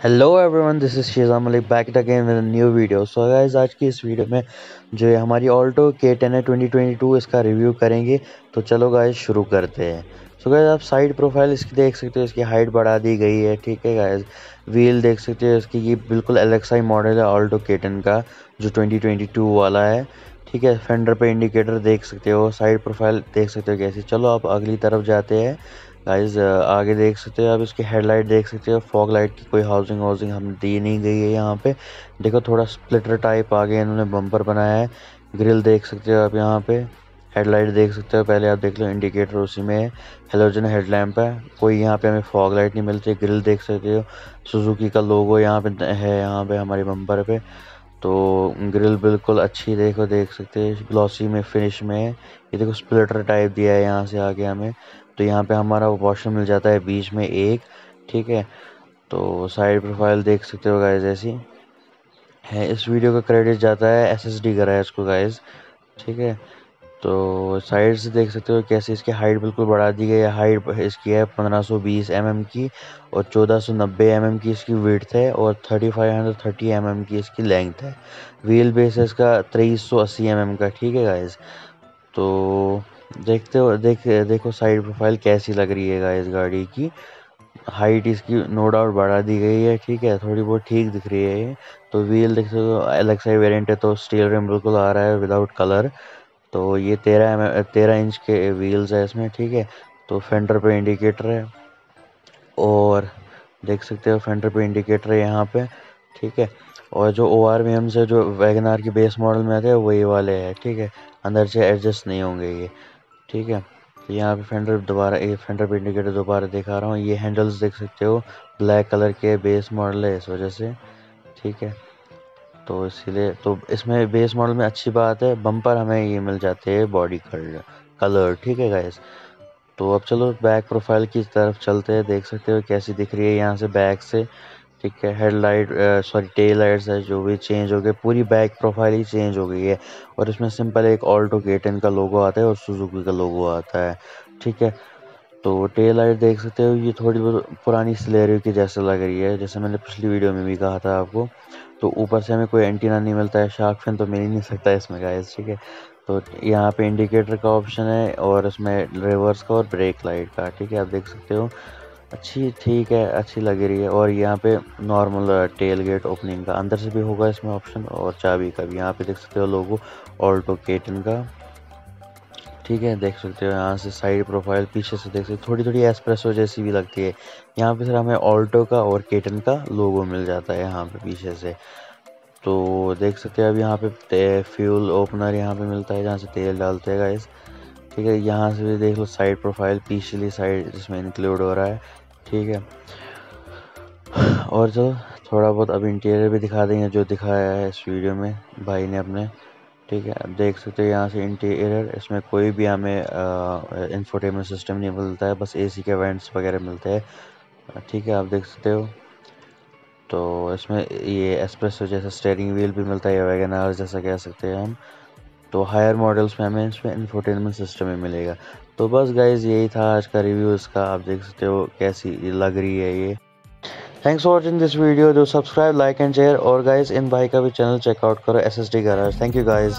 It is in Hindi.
Hello everyone this is Sheja Malik back again with new video so guys आज की इस वीडियो में जो है हमारी ऑल्टो के टेन है ट्वेंटी ट्वेंटी टू इसका रिव्यू करेंगे। तो चलो गाइस शुरू करते हैं। सो गाइस आप साइड प्रोफ़ाइल इसकी देख सकते हो, इसकी हाइट बढ़ा दी गई है, ठीक है गाइस व्हील देख सकते हो, इसकी ये बिल्कुल एलेक्साई मॉडल है ऑल्टो के टेन का, जो ट्वेंटी ट्वेंटी टू वाला है, ठीक है? फेंडर पे इंडिकेटर देख सकते हो साइड प्रोफ़ाइल देख सकते हो कैसे। चलो आप अगली तरफ़ जाते हैं। गाइज़ आगे देख सकते हो, आप इसकी हेडलाइट देख सकते हो फॉग लाइट की कोई हाउसिंग हाउसिंग हम दी नहीं गई है यहाँ पे। देखो, थोड़ा स्प्लिटर टाइप आगे इन्होंने बम्पर बनाया है। ग्रिल देख सकते हो आप यहाँ पे हेडलाइट देख सकते हो। पहले आप देख लो इंडिकेटर उसी में हेलोजन हेडलैम्प है। कोई यहाँ पे हमें फॉग लाइट नहीं मिलती ग्रिल देख सकते हो। सुजुकी का लोगो यहाँ पे है, यहाँ पे हमारे बम्पर पे। तो ग्रिल बिल्कुल अच्छी देखो, देख सकते हो। ग्लॉसी में फिनिश में ये देखो स्प्लिटर टाइप दिया है यहाँ से आगे हमें। तो यहाँ पे हमारा वॉशर मिल जाता है बीच में एक, ठीक है? तो साइड प्रोफ़ाइल देख सकते हो गाइज़ ऐसी। है, इस वीडियो का क्रेडिट जाता है एसएसडी करा है इसको गाइज़ ठीक है? तो साइड से देख सकते हो कैसे इसकी हाइट बिल्कुल बढ़ा दी गई है। हाइट इसकी है 1520 mm की और 1490 mm की इसकी विड्थ है और 3530 mm की इसकी लेंथ है। व्हील बेस है इसका 2380 mm का, ठीक है गाइज़ तो देखते हो, देख, देखो साइड प्रोफ़ाइल कैसी लग रही है गाइज़ गाड़ी की। हाइट इसकी नो डाउट बढ़ा दी गई है, ठीक है? थोड़ी बहुत ठीक दिख रही है तो व्हील देख सकते हो, अलग आई वेरियंट है तो स्टील रिम बिल्कुल आ रहा है विदाउट कलर तो ये तेरह एम, तेरह इंच के व्हील्स है इसमें, ठीक है? तो फेंडर पे इंडिकेटर है। और देख सकते हो फेंडर पे इंडिकेटर है यहाँ पे, ठीक है? और जो ओ आर से जो वैगन आर की बेस मॉडल में आते हैं वही वाले हैं, ठीक है? अंदर से एडजस्ट नहीं होंगे ये। ठीक है? तो यहाँ पे फेंडर दोबारा, ये फेंडर पे इंडिकेटर दोबारा दिखा रहा हूँ। ये हैंडल्स देख सकते हो। ब्लैक कलर के बेस मॉडल है इस वजह से। ठीक है? तो इसीलिए तो इसमें बेस मॉडल में अच्छी बात है। बम्पर हमें ये मिल जाते हैं बॉडी कलर कलर ठीक है गाइस तो अब चलो बैक प्रोफ़ाइल की तरफ़ चलते हैं। देख सकते हो कैसी दिख रही है यहाँ से बैक से। ठीक है हेडलाइट सॉरी टेल लाइट्स है, जो भी चेंज हो गए, पूरी बैक प्रोफ़ाइल ही चेंज हो गई है। और इसमें सिंपल एक ऑल्टो के टेन का लोगो आता है और सुजुकी का लोगो आता है, ठीक है? तो टेल लाइट देख सकते हो, ये थोड़ी बहुत पुरानी स्लेरियो की जैसे लग रही है, जैसे मैंने पिछली वीडियो में भी कहा था आपको। तो ऊपर से हमें कोई एंटीना नहीं मिलता है शार्क फिन तो मिल ही नहीं सकता इसमें गाइस ठीक है? तो यहाँ पे इंडिकेटर का ऑप्शन है और इसमें रिवर्स का और ब्रेक लाइट का, ठीक है? आप देख सकते हो। अच्छी, ठीक है, अच्छी लग रही है। और यहाँ पे नॉर्मल टेल गेट ओपनिंग का, अंदर से भी होगा इसमें ऑप्शन और चाबी का भी। यहाँ पे देख सकते हो लोगो ऑल्टो केटन का। ठीक है, देख सकते हो यहाँ से साइड प्रोफ़ाइल पीछे से देख सकते हो। थोड़ी थोड़ी एस्प्रेसो जैसी भी लगती है। यहाँ पे सर हमें ऑल्टो का और केटन का लोगो मिल जाता है यहाँ पे पीछे से। तो देख सकते हैं अब यहाँ पे फ्यूल ओपनर यहाँ पे मिलता है जहाँ से तेल डालते हैं गाइस ठीक है, यहाँ से भी देख लो साइड प्रोफ़ाइल पिछली साइड जिसमें इंक्लूड हो रहा है। ठीक है। और जो थोड़ा बहुत अब इंटीरियर भी दिखा देंगे जो दिखाया है इस वीडियो में भाई ने अपने। ठीक है, अब देख सकते हो यहाँ से इंटीरियर इसमें कोई भी हमें इंफोटेनमेंट सिस्टम नहीं मिलता है, बस एसी के वेंट्स वगैरह मिलते हैं। ठीक है, आप देख सकते हो। तो इसमें ये एस्प्रेसो जैसा स्टेयरिंग व्हील भी मिलता है वैगन आर जैसा कह सकते हैं हम। तो हायर मॉडल्स में हमें इसमें इंफोटेनमेंट सिस्टम ही मिलेगा। तो बस गाइज़ यही था आज का रिव्यू इसका। आप देख सकते हो कैसी लग रही है ये। Thanks for watching this video जो सब्सक्राइब लाइक एंड शेयर और गाइज़ इन भाई का भी चैनल चेकआउट करो S S D garage thank you guys